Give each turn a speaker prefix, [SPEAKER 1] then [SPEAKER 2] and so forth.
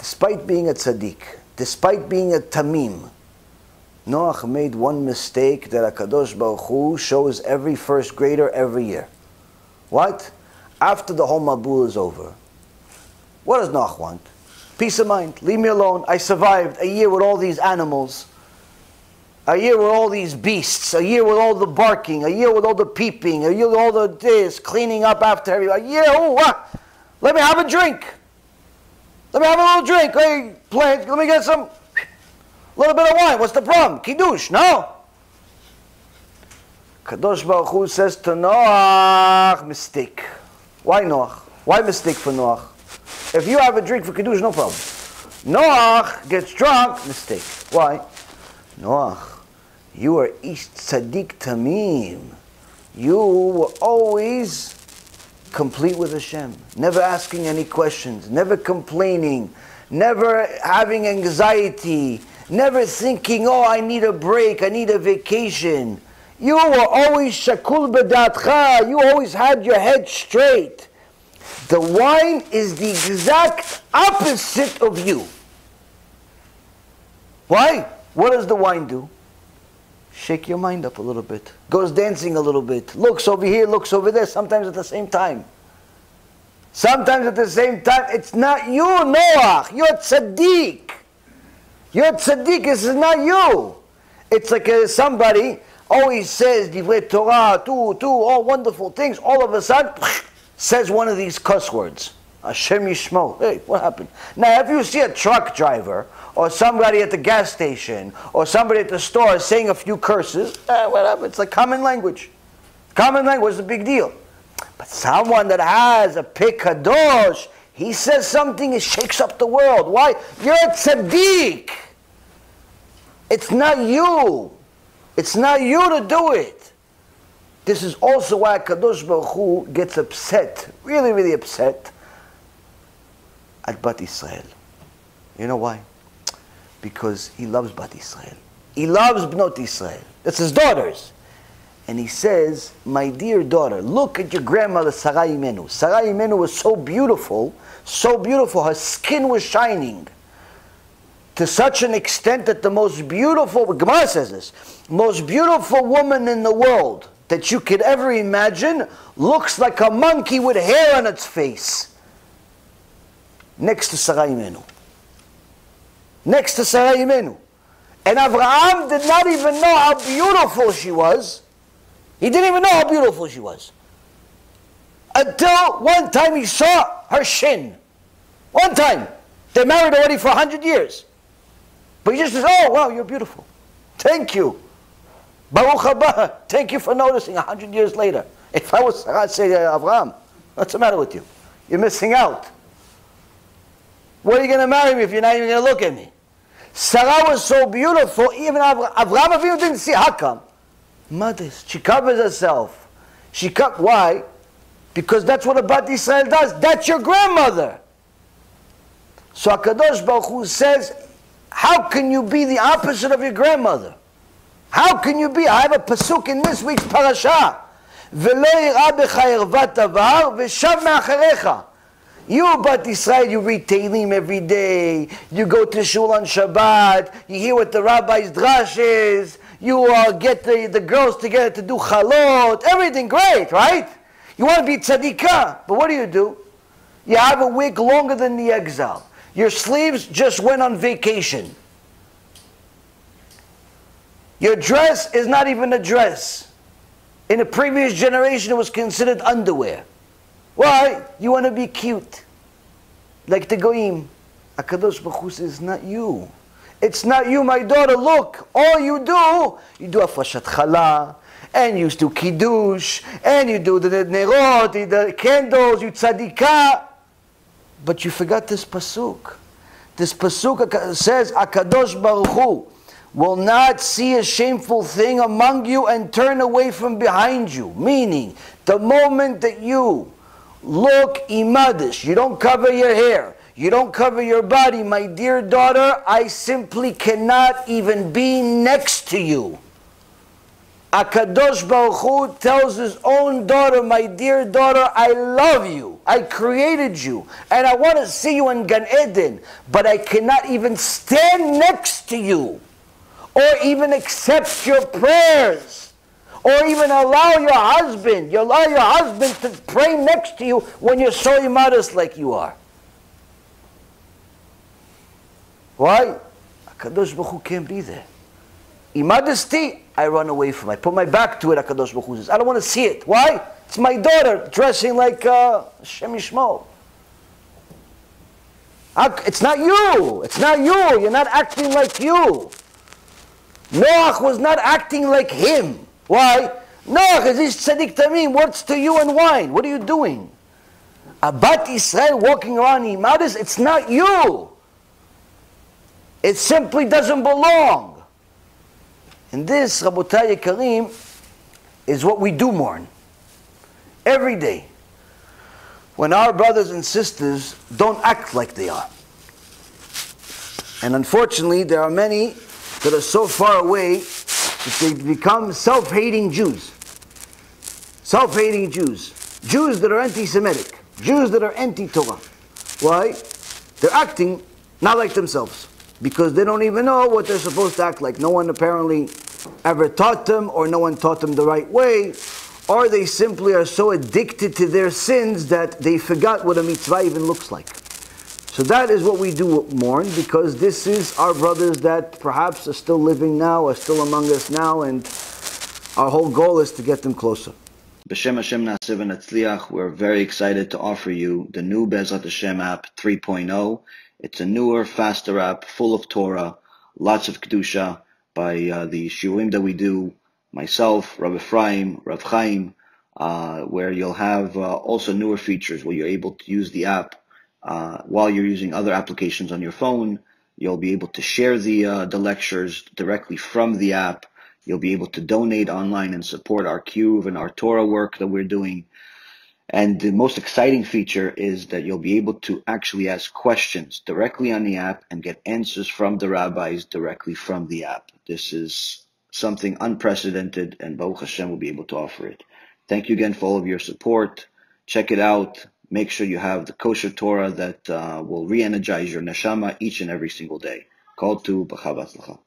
[SPEAKER 1] despite being a tzaddik, despite being a tamim, Noach made one mistake that Akadosh Baruch Hu shows every first grader every year. What? After the whole Mabul is over, what does Noach want? Peace of mind. Leave me alone. I survived a year with all these animals, a year with all these beasts, a year with all the barking, a year with all the peeping, a year with all the this, cleaning up after everybody. A year, oh, what? Let me have a drink. Let me have a little drink. Hey, plant, let me get some, a little bit of wine. What's the problem? Kiddush, no? Kadosh Baruch Hu says to Noach, mistake. Why Noach? Why mistake for Noach? If you have a drink for Kiddush, no problem. Noach gets drunk, mistake. Why? Noach, you are Ish Tzaddik Tamim. You were always complete with Hashem, never asking any questions, never complaining, never having anxiety, never thinking, oh, I need a break, I need a vacation. You were always shakul bedatcha, you always had your head straight. The wine is the exact opposite of you. Why? What does the wine do? Shake your mind up a little bit. Goes dancing a little bit. Looks over here, looks over there, sometimes at the same time. Sometimes at the same time, it's not you, Noah. You're tzaddik. You're tzaddik. This is not you. It's like uh, somebody always says divrei Torah, tu, tu, all wonderful things. All of a sudden, says one of these cuss words. Hashem Yishmo. Hey, what happened? Now, if you see a truck driver or somebody at the gas station or somebody at the store saying a few curses, eh, whatever, it's like common language. Common language is a big deal. But someone that has a pikadosh, he says something, it shakes up the world. Why? You're a tzaddik. It's not you. It's not you to do it. This is also why Kadosh Baruch Hu gets upset, really, really upset, at Bat Israel. You know why? Because he loves Bat Israel. He loves Bnot Israel. That's his daughters. And he says, My dear daughter, look at your grandmother Sarah Imenu. Sarah Imenu was so beautiful, so beautiful, her skin was shining to such an extent that the most beautiful, Gemara says this, most beautiful woman in the world that you could ever imagine looks like a monkey with hair on its face. Next to Sarah Imenu. Next to Sarah Imenu. And Abraham did not even know how beautiful she was. He didn't even know how beautiful she was. Until one time he saw her shin. One time. They're married already for 100 years. But he just says, oh, wow, you're beautiful. Thank you. Baruch haba. Thank you for noticing 100 years later. If I was I'd say, Abraham, what's the matter with you? You're missing out. What are you going to marry me if you're not even going to look at me? Sarah was so beautiful, even Abraham, Abraham didn't see. How come? modest. She covers herself. She co- why? Because that's what a Bat Israel does. That's your grandmother. So Hakadosh Baruch Hu says, how can you be the opposite of your grandmother? How can you be? I have a pasuk in this week's parasha. ולא יראה בך ערוות עבר ושב מאחריך. You, Bat Israel, you read Tehillim every day. You go to shul on Shabbat. You hear what the rabbi's drash is you uh, get the, the girls together to do chalot, everything great, right? You want to be tzadikah, but what do you do? You have a week longer than the exile. Your sleeves just went on vacation. Your dress is not even a dress. In a previous generation, it was considered underwear. Why? You want to be cute. Like the goyim. HaKadosh Baruch Hu says, not you. It's not you, my daughter. Look, all you do, you do afrashat challah, and you do kiddush, and you do the nerot, the candles, you tzadikah. But you forgot this pasuk. This pasuk says, Akadosh Baruch Hu will not see a shameful thing among you and turn away from behind you. Meaning, the moment that you look imadish, you don't cover your hair, you don't cover your body, my dear daughter, I simply cannot even be next to you. Akadosh Baruch Hu tells his own daughter, my dear daughter, I love you. I created you. And I want to see you in Gan Eden. But I cannot even stand next to you. Or even accept your prayers. Or even allow your husband, you allow your husband to pray next to you when you're so immodest like you are. Why? Akadosh Baruch Hu can't be there. Immodesty, I run away from. I put my back to it. Akadosh Baruch Hu says, I don't want to see it. Why? It's my daughter dressing like uh, Shem Yishmo. It's not you. It's not you. You're not acting like you. Noach was not acting like him. Why? No, because this tzaddik tamim. What's to you and wine? What are you doing? Abat Israel walking around immodest. It's not you. It simply doesn't belong. And this, Rabotai Karim, is what we do mourn. Every day. When our brothers and sisters don't act like they are. And unfortunately, there are many that are so far away they become self-hating Jews. Self-hating Jews. Jews that are anti-Semitic. Jews that are anti-Torah. Why? They're acting not like themselves because they don't even know what they're supposed to act like. No one apparently ever taught them, or no one taught them the right way, or they simply are so addicted to their sins that they forgot what a mitzvah even looks like. So that is what we do mourn, because this is our brothers that perhaps are still living now, are still among us now, and our whole goal is to get them closer.
[SPEAKER 2] B'Shem Hashem Nasiv and we're very excited to offer you the new Bezrat Hashem app 3.0. It's a newer, faster app, full of Torah, lots of Kedusha by uh, the shiurim that we do, myself, Rav Efraim, Rav Chaim, uh, where you'll have uh, also newer features where you're able to use the app uh, while you're using other applications on your phone. You'll be able to share the uh, the lectures directly from the app. You'll be able to donate online and support our Kiruv and our Torah work that we're doing. And the most exciting feature is that you'll be able to actually ask questions directly on the app and get answers from the rabbis directly from the app. This is something unprecedented and Baruch Hashem will be able to offer it. Thank you again for all of your support. Check it out. Make sure you have the kosher Torah that uh, will re-energize your neshama each and every single day. Kol tuv B'chavatzlacha.